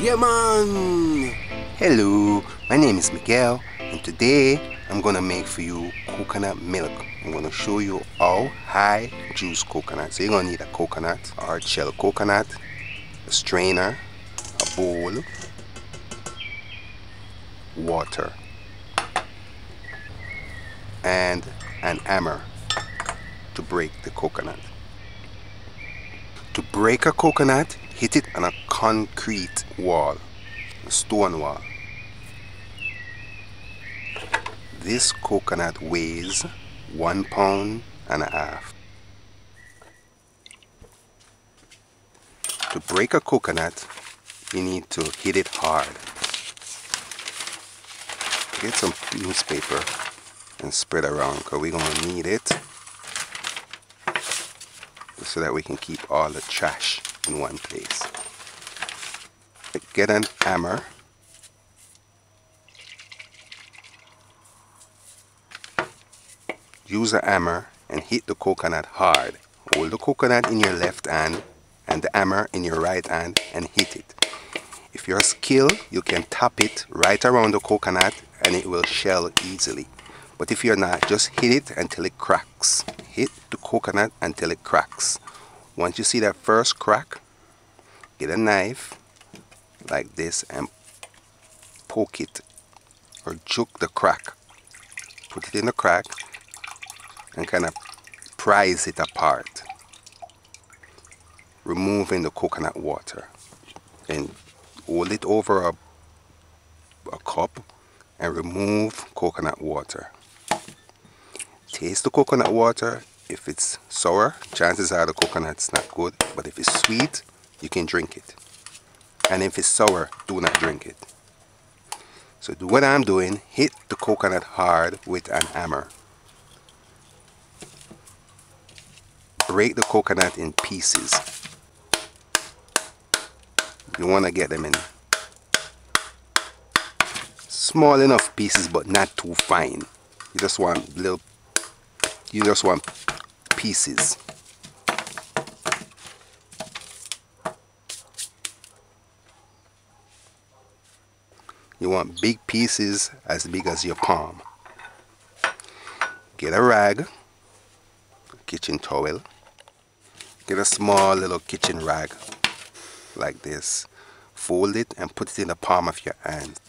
Yeah, man! Hello, my name is MiQuel, and today I'm gonna make for you coconut milk. I'm gonna show you how high juice coconut. So you're gonna need a coconut, hard shell coconut, a strainer, a bowl, water, and an hammer to break the coconut. To break a coconut, hit it on a concrete wall, a stone wall. This coconut weighs one pound and a half. To break a coconut, you need to hit it hard. Get some newspaper and spread around because we're going to need it so that we can keep all the trash in one place. Get an hammer use a hammer and hit the coconut hard. Hold the coconut in your left hand and the hammer in your right hand and hit it. If you're skilled, you can tap it right around the coconut and it will shell easily. But if you're not, just hit it until it cracks. Hit the coconut until it cracks. Once you see that first crack, get a knife like this and poke it or juke the crack. Put it in the crack and kind of prise it apart removing the coconut water and hold it over a, a cup and remove coconut water taste the coconut water if it's sour chances are the coconut's not good but if it's sweet you can drink it and if it's sour do not drink it so do what I'm doing hit the coconut hard with an hammer break the coconut in pieces. You want to get them in small enough pieces but not too fine. You just want little, you just want pieces. You want big pieces as big as your palm. Get a rag, kitchen towel, get a small little kitchen rag like this. Fold it and put it in the palm of your hand.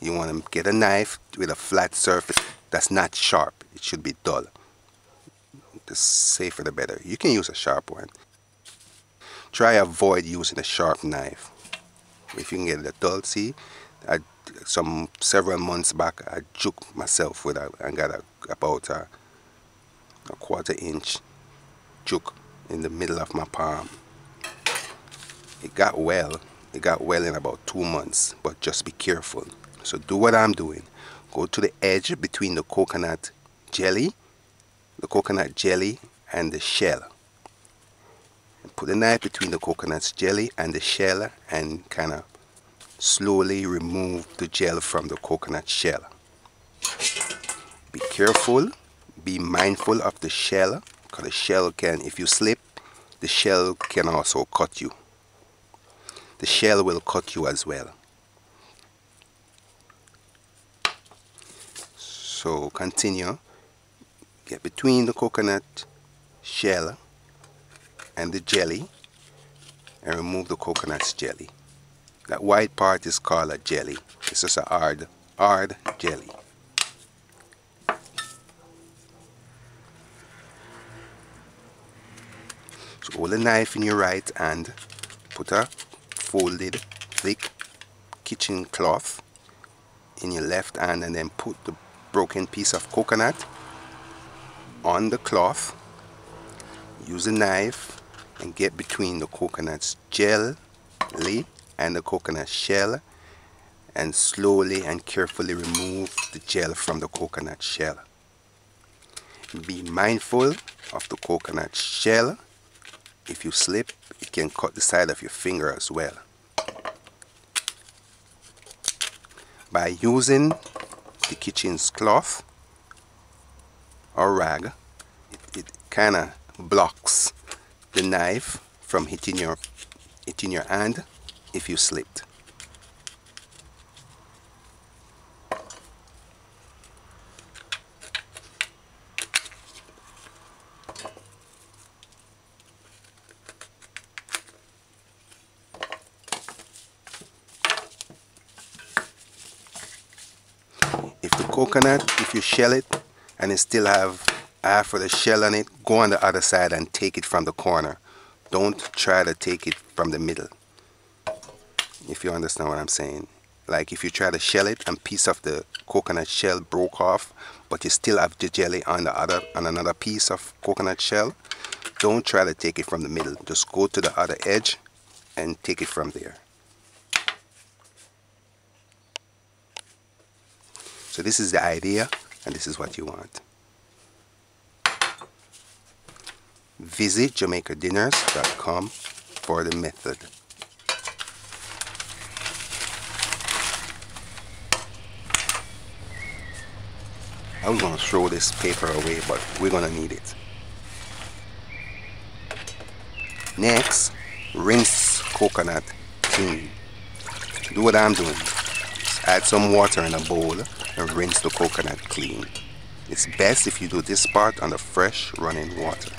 You want to get a knife with a flat surface that's not sharp. It should be dull the safer the better you can use a sharp one try avoid using a sharp knife if you can get a dull I, some several months back I juked myself with a and got a, about a, a quarter inch juke in the middle of my palm. It got well. It got well in about two months, but just be careful. So do what I'm doing. Go to the edge between the coconut jelly, the coconut jelly and the shell. Put the knife between the coconut's jelly and the shell and kind of slowly remove the gel from the coconut shell. Be careful, be mindful of the shell because the shell can, if you slip, the shell can also cut you. The shell will cut you as well. So continue. Get between the coconut shell and the jelly and remove the coconut's jelly. That white part is called a jelly. It's just a hard, hard jelly. So hold a knife in your right hand, put a folded thick kitchen cloth in your left hand and then put the broken piece of coconut on the cloth. Use a knife and get between the coconut's jelly and the coconut shell and slowly and carefully remove the gel from the coconut shell. Be mindful of the coconut shell if you slip it can cut the side of your finger as well by using the kitchen's cloth or rag it, it kind of blocks the knife from hitting your hitting your hand if you slipped. If the coconut, if you shell it and it still have half of the shell on it, go on the other side and take it from the corner. Don't try to take it from the middle. If you understand what I'm saying. Like if you try to shell it and piece of the coconut shell broke off, but you still have the jelly on the other on another piece of coconut shell, don't try to take it from the middle. Just go to the other edge and take it from there. So this is the idea and this is what you want. Visit jamaicandinners.com for the method. I was going to throw this paper away, but we're going to need it. Next, rinse coconut clean. Do what I'm doing. Add some water in a bowl and rinse the coconut clean. It's best if you do this part on the fresh running water.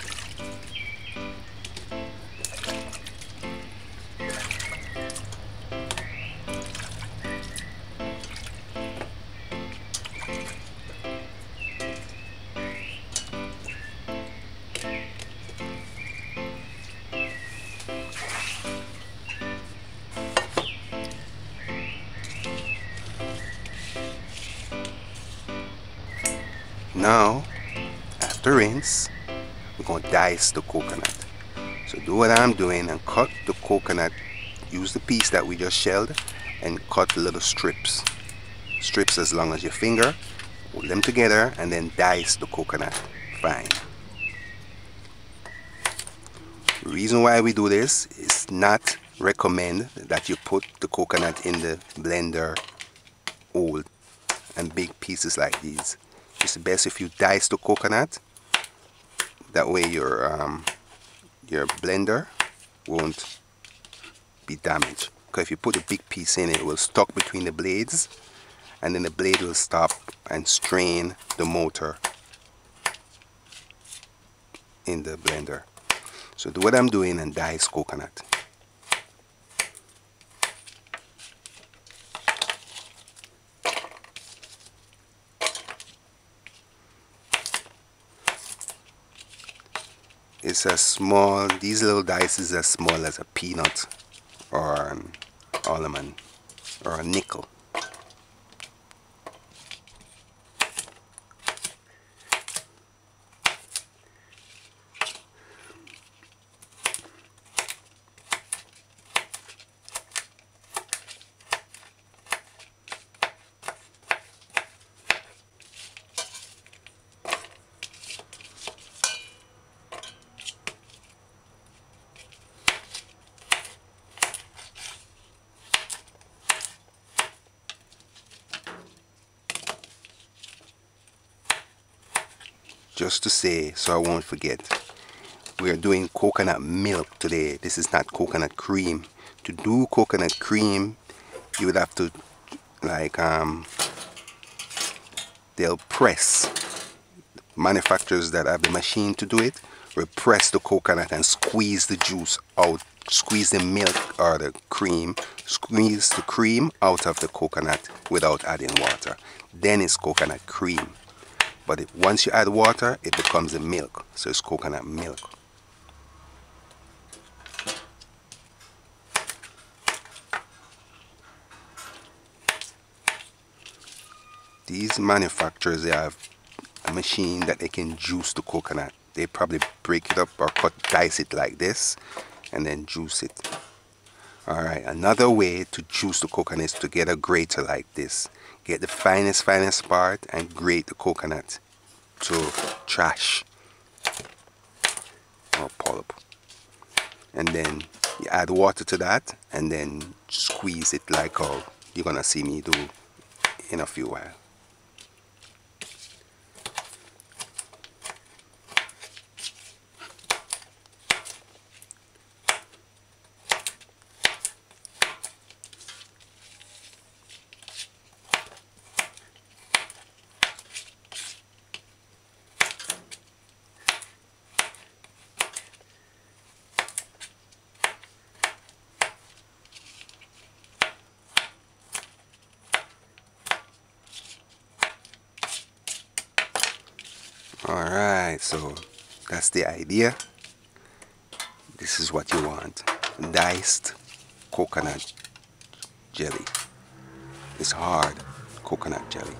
Now, after rinse, we're to dice the coconut. So do what I'm doing and cut the coconut. Use the piece that we just shelled and cut little strips. Strips as long as your finger. Hold them together and then dice the coconut fine. The reason why we do this is not recommend that you put the coconut in the blender old and big pieces like these it's best if you dice the coconut. That way your um, your blender won't be damaged. Because if you put a big piece in it, it will stuck between the blades and then the blade will stop and strain the motor in the blender. So do what I'm doing and dice coconut it's as small these little dice is as small as a peanut or an almond or a nickel just to say so I won't forget. We are doing coconut milk today. This is not coconut cream. To do coconut cream you would have to like um they'll press. Manufacturers that have the machine to do it will press the coconut and squeeze the juice out squeeze the milk or the cream squeeze the cream out of the coconut without adding water. Then it's coconut cream but it, once you add water it becomes a milk. So it's coconut milk. These manufacturers they have a machine that they can juice the coconut. They probably break it up or cut dice it like this and then juice it. Alright another way to juice the coconut is to get a grater like this get the finest finest part and grate the coconut to trash. Or pulp. And then you add water to that and then squeeze it like how you're gonna see me do in a few while Alright, so that's the idea. This is what you want. Diced coconut jelly. It's hard coconut jelly.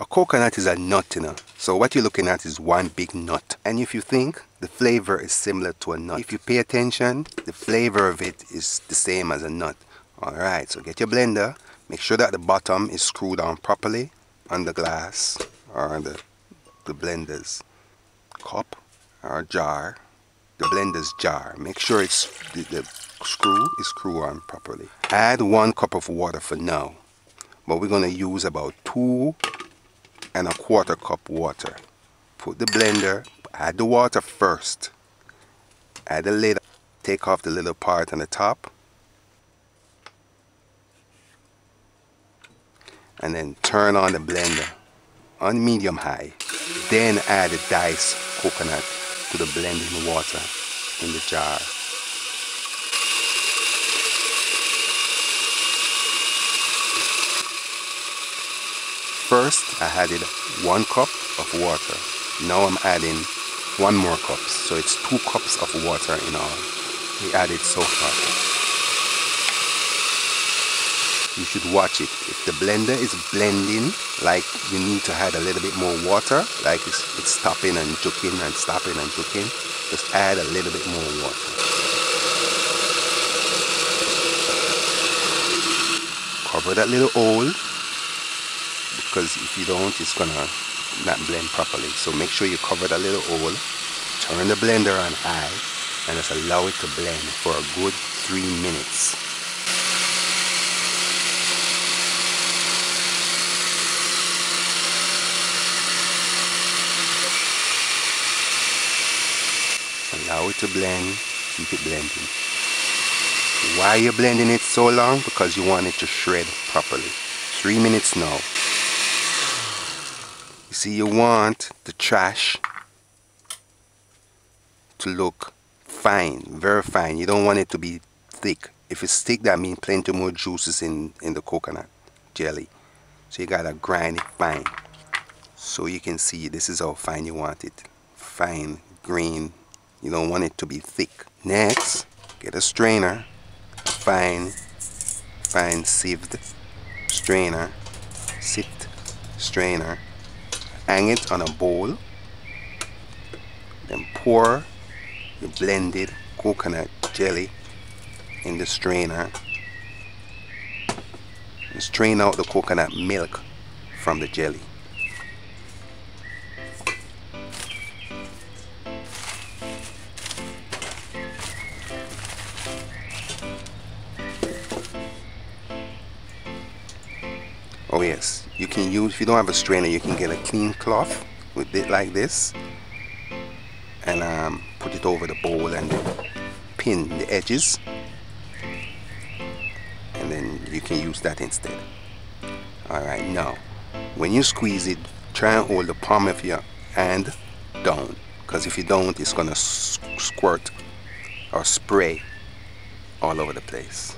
A coconut is a nut, you know. So what you're looking at is one big nut. And if you think the flavor is similar to a nut, if you pay attention, the flavor of it is the same as a nut. Alright, so get your blender. Make sure that the bottom is screwed on properly on the glass or on the, the blender's cup or jar. The blender's jar. Make sure it's the, the screw is screwed on properly. Add one cup of water for now. But we're going to use about two and a quarter cup water. Put the blender, add the water first. Add the lid, take off the little part on the top. And then turn on the blender on medium high. Then add the diced coconut to the blending water in the jar. First, I added one cup of water. Now I'm adding one more cup. So it's two cups of water in all. We added so far. You should watch it. If the blender is blending, like you need to add a little bit more water, like it's, it's stopping and juking and stopping and juking, just add a little bit more water. Cover that little hole because if you don't it's gonna not blend properly so make sure you cover that little hole turn the blender on high and just allow it to blend for a good three minutes allow it to blend keep it blending. Why are you blending it so long? Because you want it to shred properly. Three minutes now. You see you want the trash to look fine very fine. You don't want it to be thick. If it's thick that means plenty more juices in in the coconut jelly. So you gotta grind it fine. So you can see this is how fine you want it. Fine green you don't want it to be thick. Next get a strainer. A fine. Fine sieved strainer. Sift strainer. Hang it on a bowl. Then pour the blended coconut jelly in the strainer. And strain out the coconut milk from the jelly if you don't have a strainer you can get a clean cloth with it like this and um, put it over the bowl and pin the edges. And then you can use that instead. Alright now when you squeeze it try and hold the palm of your hand down. Because if you don't it's gonna squirt or spray all over the place.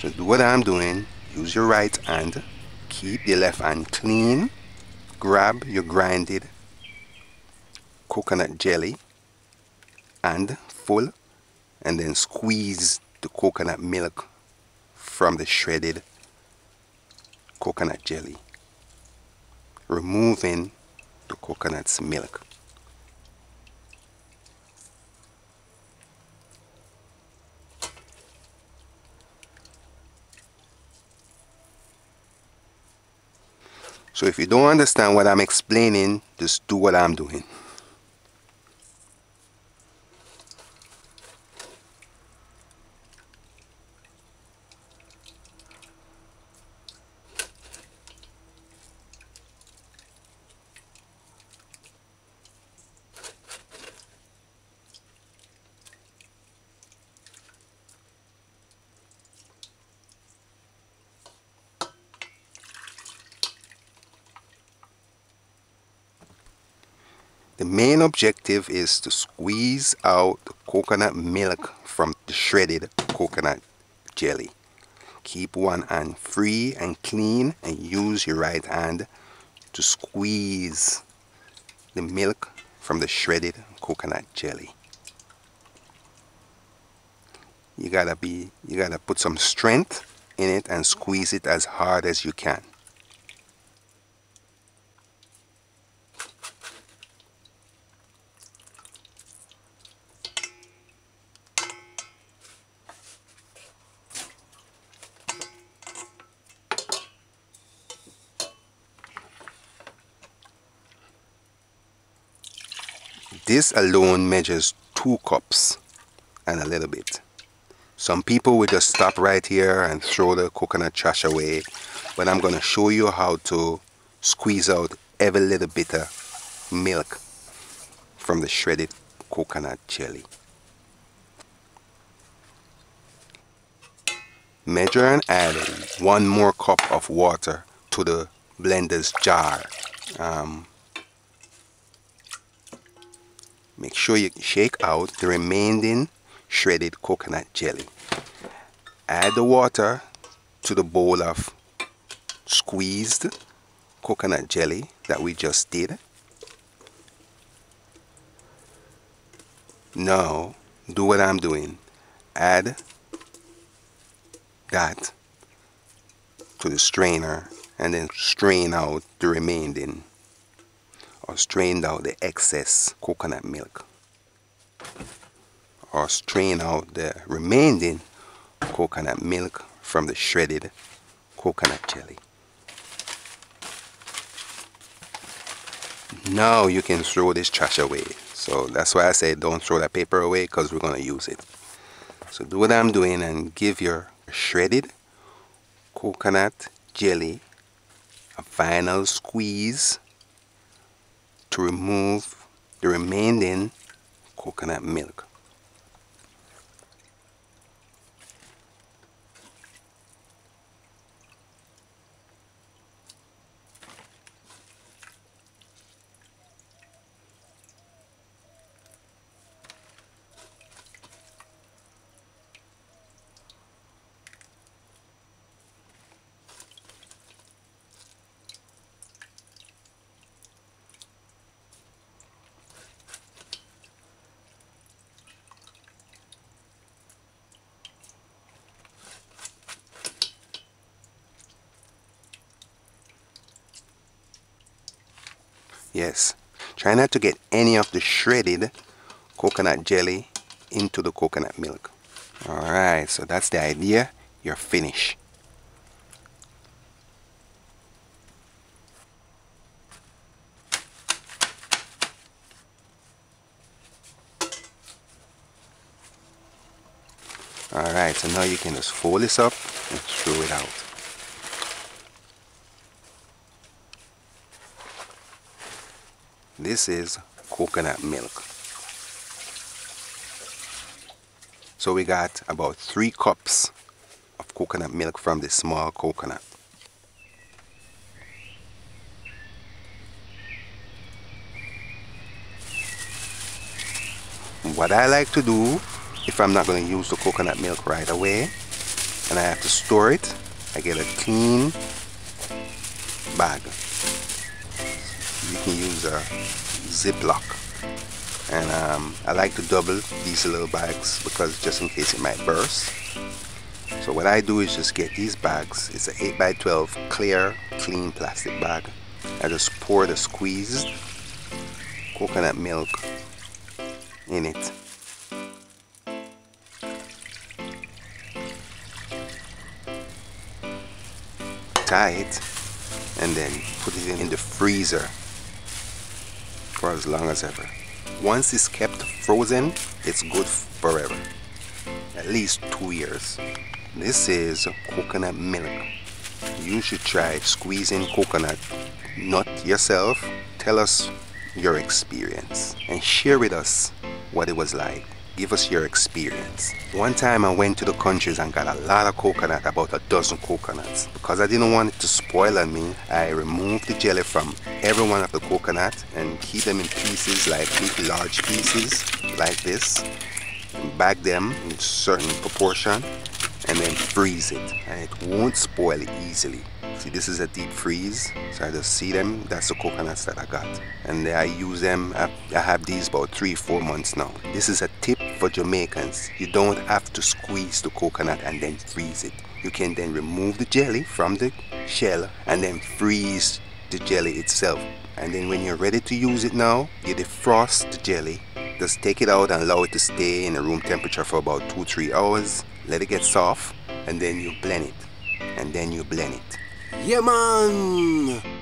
So what I'm doing. Use your right hand. Keep your left hand clean. Grab your grinded coconut jelly and full and then squeeze the coconut milk from the shredded coconut jelly removing the coconut's milk So if you don't understand what I'm explaining, just do what I'm doing. The objective is to squeeze out the coconut milk from the shredded coconut jelly. Keep one hand free and clean and use your right hand to squeeze the milk from the shredded coconut jelly. You gotta be, you gotta put some strength in it and squeeze it as hard as you can. This alone measures two cups and a little bit. Some people will just stop right here and throw the coconut trash away. But I'm going to show you how to squeeze out every little bit of milk from the shredded coconut jelly. Measure and add one more cup of water to the blender's jar. Um, make sure you shake out the remaining shredded coconut jelly. Add the water to the bowl of squeezed coconut jelly that we just did. Now, do what I'm doing. Add that to the strainer and then strain out the remaining or strain out the excess coconut milk or strain out the remaining coconut milk from the shredded coconut jelly. Now you can throw this trash away. So that's why I say don't throw that paper away because we're going to use it. So do what I'm doing and give your shredded coconut jelly a final squeeze to remove the remaining coconut milk. Yes. Try not to get any of the shredded coconut jelly into the coconut milk. Alright, so that's the idea. You're finished. Alright, so now you can just fold this up and throw it out. This is coconut milk. So we got about three cups of coconut milk from this small coconut. What I like to do if I'm not going to use the coconut milk right away and I have to store it, I get a clean bag you can use a ziplock and um, I like to double these little bags because just in case it might burst. So what I do is just get these bags. It's an 8 by 12 clear clean plastic bag. I just pour the squeezed coconut milk in it. Tie it and then put it in the freezer for as long as ever. Once it's kept frozen, it's good forever. At least two years. This is coconut milk. You should try squeezing coconut nut yourself. Tell us your experience and share with us what it was like give us your experience. One time I went to the countries and got a lot of coconut, about a dozen coconuts. Because I didn't want it to spoil on me, I removed the jelly from every one of the coconut and keep them in pieces, like big large pieces, like this. Bag them in certain proportion and then freeze it and it won't spoil easily. See, this is a deep freeze, so I just see them. That's the coconuts that I got, and I use them. I, have these about three, four months now. This is a tip for Jamaicans. You don't have to squeeze the coconut and then freeze it. You can then remove the jelly from the shell and then freeze the jelly itself. And then when you're ready to use it now, you defrost the jelly. Just take it out and allow it to stay in a room temperature for about 2-3 hours. Let it get soft and then you blend it. And then you blend it. Yeah, man!